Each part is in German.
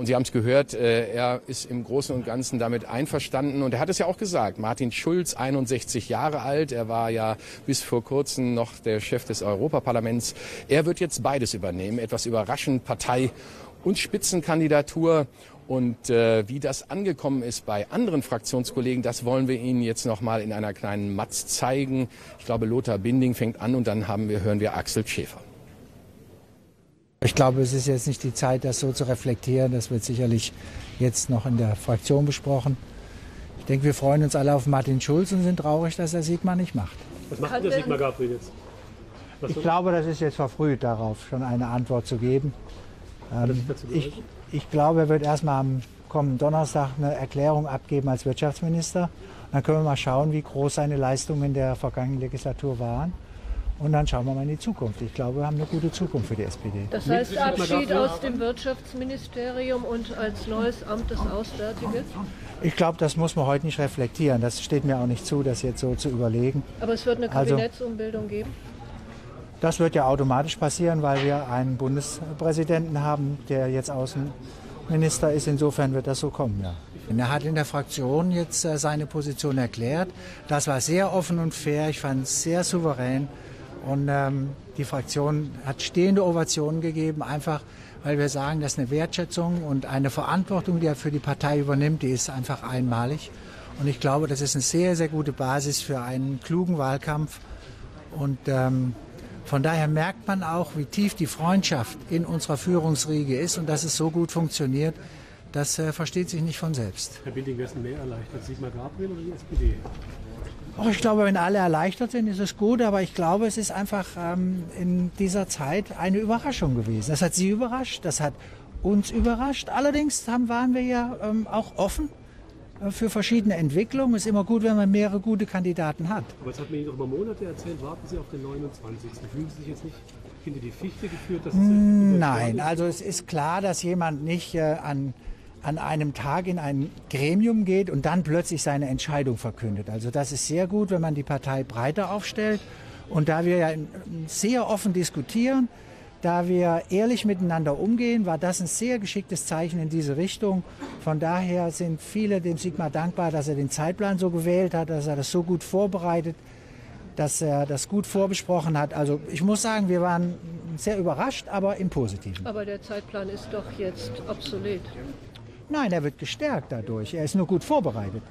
Und Sie haben es gehört, äh, er ist im Großen und Ganzen damit einverstanden. Und er hat es ja auch gesagt. Martin Schulz, 61 Jahre alt. Er war ja bis vor kurzem noch der Chef des Europaparlaments. Er wird jetzt beides übernehmen. Etwas überraschend Partei und Spitzenkandidatur. Und äh, wie das angekommen ist bei anderen Fraktionskollegen, das wollen wir Ihnen jetzt noch mal in einer kleinen Matz zeigen. Ich glaube, Lothar Binding fängt an und dann haben wir, hören wir Axel Schäfer. Ich glaube, es ist jetzt nicht die Zeit, das so zu reflektieren. Das wird sicherlich jetzt noch in der Fraktion besprochen. Ich denke, wir freuen uns alle auf Martin Schulz und sind traurig, dass er Sigmar nicht macht. Was macht denn der Sigmar Gabriel jetzt? Was ich glaube, das ist jetzt verfrüht, darauf schon eine Antwort zu geben. Ähm, ich, ich glaube, er wird erstmal am kommenden Donnerstag eine Erklärung abgeben als Wirtschaftsminister. dann können wir mal schauen, wie groß seine Leistungen in der vergangenen Legislatur waren. Und dann schauen wir mal in die Zukunft. Ich glaube, wir haben eine gute Zukunft für die SPD. Das heißt Abschied aus dem Wirtschaftsministerium und als neues Amt das Auswärtige? Ich glaube, das muss man heute nicht reflektieren. Das steht mir auch nicht zu, das jetzt so zu überlegen. Aber es wird eine Also- Kabinettsumbildung geben? Das wird ja automatisch passieren, weil wir einen Bundespräsidenten haben, der jetzt Außenminister ist. Insofern wird das so kommen, ja. Er hat in der Fraktion jetzt äh, seine Position erklärt. Das war sehr offen und fair. Ich fand es sehr souverän. Und ähm, die Fraktion hat stehende Ovationen gegeben, einfach weil wir sagen, das ist eine Wertschätzung und eine Verantwortung, die er für die Partei übernimmt, die ist einfach einmalig. Und ich glaube, das ist eine sehr, sehr gute Basis für einen klugen Wahlkampf. Und ähm, von daher merkt man auch, wie tief die Freundschaft in unserer Führungsriege ist und dass es so gut funktioniert. Das äh, versteht sich nicht von selbst. Herr Binding, wer ist mehr erleichtert? Sigmar Gabriel oder die SPD? Auch ich glaube, wenn alle erleichtert sind, ist es gut, aber ich glaube, es ist einfach ähm, in dieser Zeit eine Überraschung gewesen. Das hat Sie überrascht, das hat uns überrascht. Allerdings haben, waren wir ja ähm, auch offen äh, für verschiedene Entwicklungen. Es ist immer gut, wenn man mehrere gute Kandidaten hat. Aber jetzt hat mir Ihnen doch über Monate erzählt, warten Sie auf den 29. Fühlen Sie sich jetzt nicht hinter die Fichte geführt? Dass es Nein, also es ist klar, dass jemand nicht äh, an, an einem Tag in ein Gremium geht und dann plötzlich seine Entscheidung verkündet. Also das ist sehr gut, wenn man die Partei breiter aufstellt. Und da wir ja sehr offen diskutieren, da wir ehrlich miteinander umgehen, war das ein sehr geschicktes Zeichen in diese Richtung. Von daher sind viele dem Sigmar dankbar, dass er den Zeitplan so gewählt hat, dass er das so gut vorbereitet, dass er das gut vorbesprochen hat. Also ich muss sagen, wir waren sehr überrascht, aber im Positiven. Aber der Zeitplan ist doch jetzt obsolet. Nein, er wird gestärkt dadurch. Er ist nur gut vorbereitet.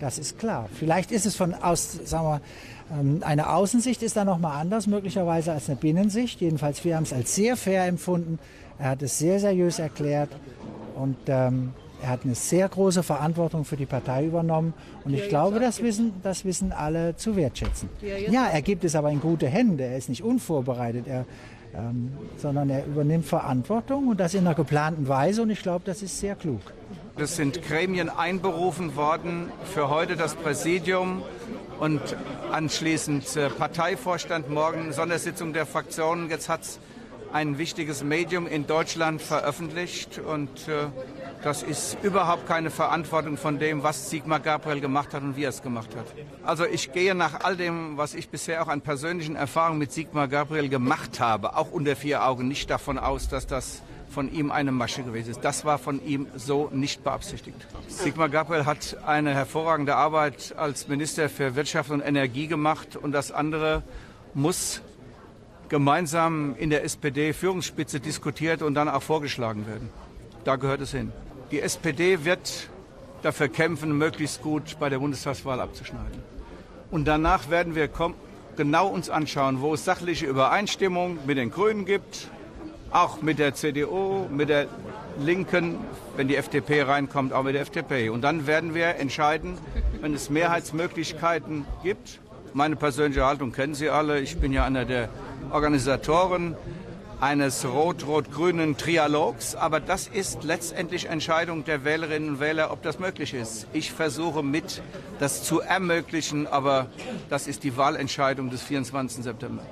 Das ist klar. Vielleicht ist es von aus, sagen wir, ähm, eine Außensicht ist da noch mal anders, möglicherweise als eine Binnensicht. Jedenfalls, wir haben es als sehr fair empfunden. Er hat es sehr seriös erklärt und ähm, er hat eine sehr große Verantwortung für die Partei übernommen. Und ich glaube, das wissen, das wissen alle zu wertschätzen. Ja, er gibt es aber in gute Hände. Er ist nicht unvorbereitet. Er, ähm, sondern er übernimmt Verantwortung und das in einer geplanten Weise. Und ich glaube, das ist sehr klug. Es sind Gremien einberufen worden für heute das Präsidium und anschließend äh, Parteivorstand, morgen Sondersitzung der Fraktionen. Jetzt hat ein wichtiges Medium in Deutschland veröffentlicht und äh, das ist überhaupt keine Verantwortung von dem, was Sigmar Gabriel gemacht hat und wie er es gemacht hat. Also ich gehe nach all dem, was ich bisher auch an persönlichen Erfahrungen mit Sigmar Gabriel gemacht habe, auch unter vier Augen, nicht davon aus, dass das von ihm eine Masche gewesen ist. Das war von ihm so nicht beabsichtigt. Sigmar Gabriel hat eine hervorragende Arbeit als Minister für Wirtschaft und Energie gemacht und das andere muss gemeinsam in der SPD-Führungsspitze diskutiert und dann auch vorgeschlagen werden. Da gehört es hin. Die SPD wird dafür kämpfen, möglichst gut bei der Bundestagswahl abzuschneiden. Und danach werden wir genau uns anschauen, wo es sachliche Übereinstimmung mit den Grünen gibt, auch mit der CDU, mit der Linken, wenn die FDP reinkommt, auch mit der FDP. Und dann werden wir entscheiden, wenn es Mehrheitsmöglichkeiten gibt. Meine persönliche Haltung kennen Sie alle. Ich bin ja einer der Organisatoren eines rot-rot-grünen Trialogs. Aber das ist letztendlich Entscheidung der Wählerinnen und Wähler, ob das möglich ist. Ich versuche mit, das zu ermöglichen, aber das ist die Wahlentscheidung des 24. September.